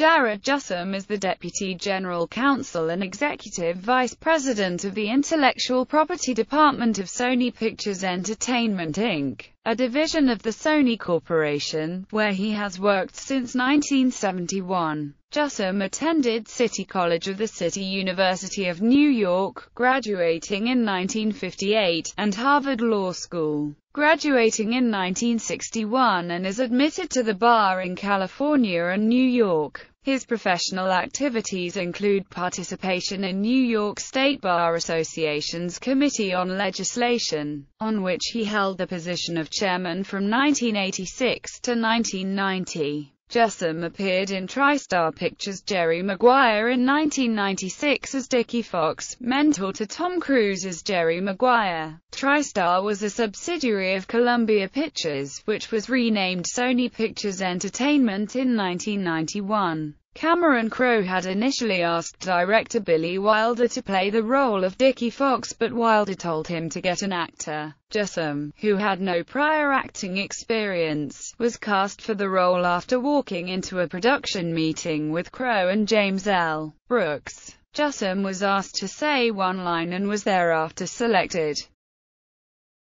Jared Jussim is the Deputy General Counsel and Executive Vice President of the Intellectual Property Department of Sony Pictures Entertainment Inc., a division of the Sony Corporation, where he has worked since 1971. Jussim attended City College of the City University of New York, graduating in 1958, and Harvard Law School, graduating in 1961 and is admitted to the bar in California and New York. His professional activities include participation in New York State Bar Association's Committee on Legislation, on which he held the position of chairman from 1986 to 1990. Jussim appeared in TriStar Pictures' Jerry Maguire in 1996 as Dickie Fox, mentor to Tom Cruise's Jerry Maguire. TriStar was a subsidiary of Columbia Pictures, which was renamed Sony Pictures Entertainment in 1991. Cameron Crowe had initially asked director Billy Wilder to play the role of Dickie Fox but Wilder told him to get an actor. Jussim, who had no prior acting experience, was cast for the role after walking into a production meeting with Crowe and James L. Brooks. Jussim was asked to say one line and was thereafter selected.